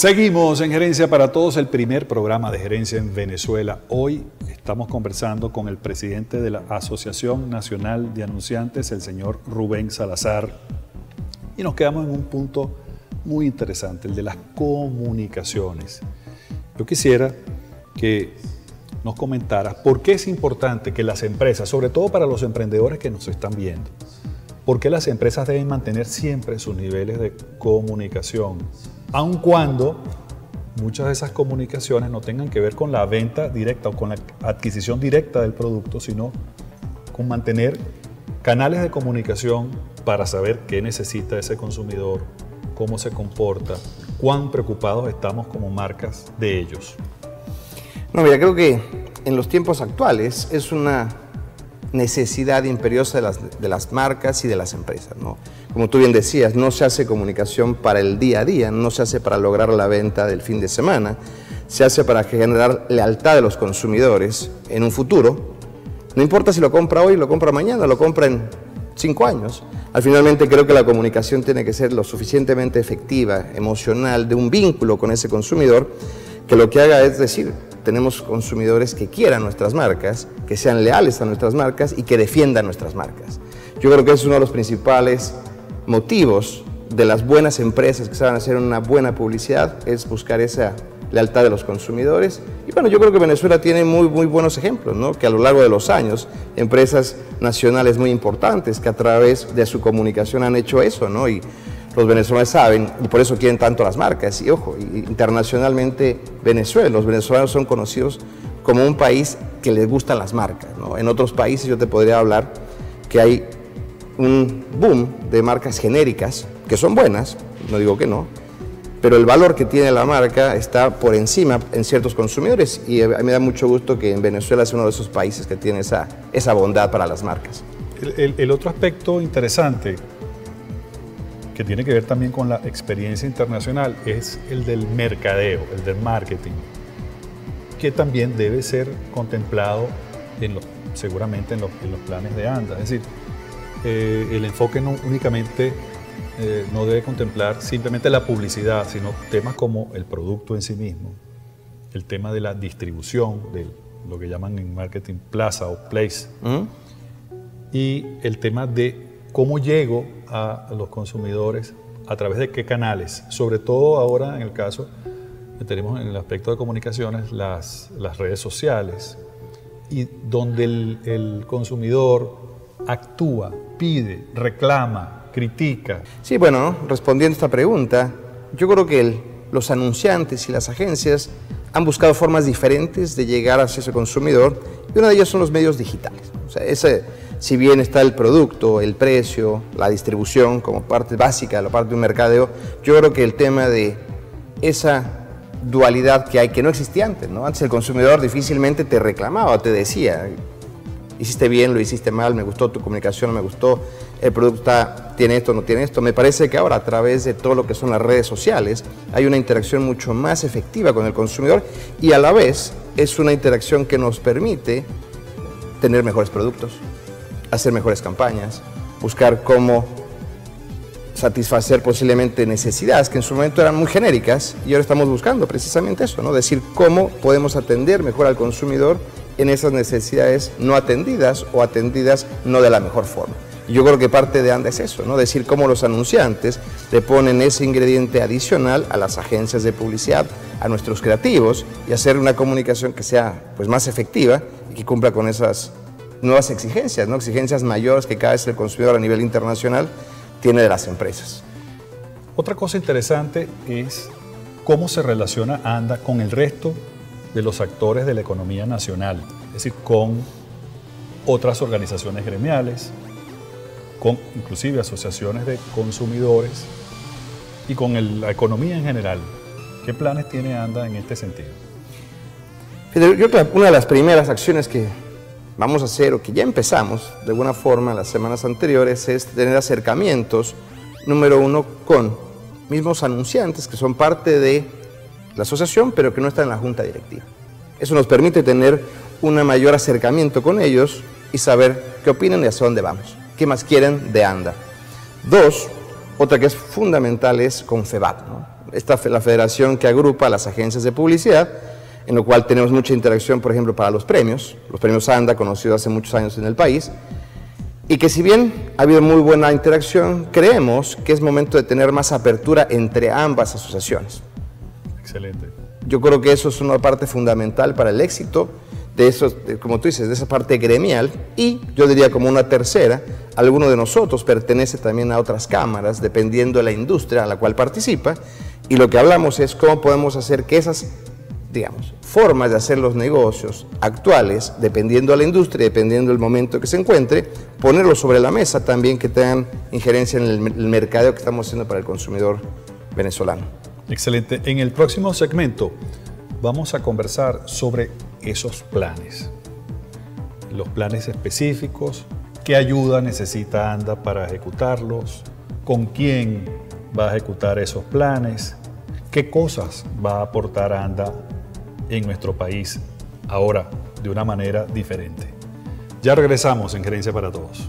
Seguimos en Gerencia para Todos, el primer programa de gerencia en Venezuela. Hoy estamos conversando con el presidente de la Asociación Nacional de Anunciantes, el señor Rubén Salazar, y nos quedamos en un punto muy interesante, el de las comunicaciones. Yo quisiera que nos comentaras por qué es importante que las empresas, sobre todo para los emprendedores que nos están viendo, por qué las empresas deben mantener siempre sus niveles de comunicación, aun cuando muchas de esas comunicaciones no tengan que ver con la venta directa o con la adquisición directa del producto, sino con mantener canales de comunicación para saber qué necesita ese consumidor, cómo se comporta, cuán preocupados estamos como marcas de ellos. No, creo que en los tiempos actuales es una necesidad imperiosa de las, de las marcas y de las empresas. ¿no? Como tú bien decías, no se hace comunicación para el día a día, no se hace para lograr la venta del fin de semana, se hace para generar lealtad de los consumidores en un futuro. No importa si lo compra hoy, lo compra mañana, lo compra en cinco años. Al finalmente creo que la comunicación tiene que ser lo suficientemente efectiva, emocional, de un vínculo con ese consumidor, que lo que haga es decir, tenemos consumidores que quieran nuestras marcas, que sean leales a nuestras marcas y que defiendan nuestras marcas. Yo creo que es uno de los principales motivos de las buenas empresas que saben hacer una buena publicidad, es buscar esa lealtad de los consumidores. Y bueno, yo creo que Venezuela tiene muy, muy buenos ejemplos, ¿no? que a lo largo de los años, empresas nacionales muy importantes que a través de su comunicación han hecho eso, ¿no? Y los venezolanos saben y por eso quieren tanto las marcas. Y ojo, internacionalmente Venezuela, los venezolanos son conocidos como un país que les gustan las marcas. En otros países yo te podría hablar que hay un boom de marcas genéricas, que son buenas, no digo que no, pero el valor que tiene la marca está por encima en ciertos consumidores y a mí me da mucho gusto que en Venezuela sea uno de esos países que tiene esa, esa bondad para las marcas. el otro aspecto interesante que tiene que ver también con la experiencia internacional, es el del mercadeo, el del marketing, que también debe ser contemplado en seguramente en los, planes de ANDA. Es decir, eh, el enfoque no únicamente eh, no debe contemplar simplemente la publicidad, sino temas como el producto en sí mismo, el tema de la distribución, de lo que llaman en marketing plaza o place, ¿Mm? y el tema de cómo llego a los consumidores, a través de qué canales, sobre todo ahora en el caso tenemos en el aspecto de comunicaciones, las, las redes sociales, y donde el, consumidor actúa, pide, reclama, critica. Sí, bueno, respondiendo a esta pregunta, yo creo que los anunciantes y las agencias han buscado formas diferentes de llegar hacia ese consumidor y una de ellas son los medios digitales. O sea, ese, si bien está el producto, el precio, la distribución como parte básica, la parte de un mercadeo, yo creo que el tema de esa dualidad que hay, que no existía antes, ¿no? Antes el consumidor difícilmente te reclamaba, te decía, hiciste bien, lo hiciste mal, me gustó tu comunicación, me gustó, el producto tiene esto, no tiene esto. Me parece que ahora a través de todo lo que son las redes sociales hay una interacción mucho más efectiva con el consumidor y a la vez es una interacción que nos permite tener mejores productos, hacer mejores campañas, buscar cómo satisfacer posiblemente necesidades que en su momento eran muy genéricas y ahora estamos buscando precisamente eso, ¿no? Decir cómo podemos atender mejor al consumidor en esas necesidades no atendidas o atendidas no de la mejor forma. Yo creo que parte de ANDA es eso, ¿no? Decir cómo los anunciantes le ponen ese ingrediente adicional a las agencias de publicidad, a nuestros creativos y hacer una comunicación que sea pues, más efectiva y que cumpla con esas nuevas exigencias, ¿no? exigencias mayores que cada vez el consumidor a nivel internacional tiene de las empresas. Otra cosa interesante es cómo se relaciona ANDA con el resto de los actores de la economía nacional, es decir, con otras organizaciones gremiales, con inclusive asociaciones de consumidores y con la economía en general. ¿Qué planes tiene ANDA en este sentido? Yo creo que una de las primeras acciones que vamos a hacer, o que ya empezamos de alguna forma las semanas anteriores, es tener acercamientos, número uno, con mismos anunciantes que son parte de la asociación, pero que no están en la junta directiva. Eso nos permite tener un mayor acercamiento con ellos y saber qué opinan y hacia dónde vamos, qué más quieren de ANDA. Dos, Otra que es fundamental es Confebat, ¿no? Esta es la federación que agrupa las agencias de publicidad, en lo cual tenemos mucha interacción, por ejemplo, para los premios, los premios ANDA, conocidos hace muchos años en el país, y que si bien ha habido muy buena interacción, creemos que es momento de tener más apertura entre ambas asociaciones. Excelente. Yo creo que eso es una parte fundamental para el éxito de eso, como tú dices, de esa parte gremial y yo diría como una tercera, alguno de nosotros pertenece también a otras cámaras, dependiendo de la industria a la cual participa y lo que hablamos es cómo podemos hacer que esas, digamos, formas de hacer los negocios actuales, dependiendo de la industria, dependiendo del momento que se encuentre, ponerlo sobre la mesa también que tengan injerencia en el, el mercadeo que estamos haciendo para el consumidor venezolano. Excelente. En el próximo segmento vamos a conversar sobre esos planes. Los planes específicos, qué ayuda necesita ANDA para ejecutarlos, con quién va a ejecutar esos planes, qué cosas va a aportar ANDA en nuestro país ahora de una manera diferente. Ya regresamos en Gerencia para Todos.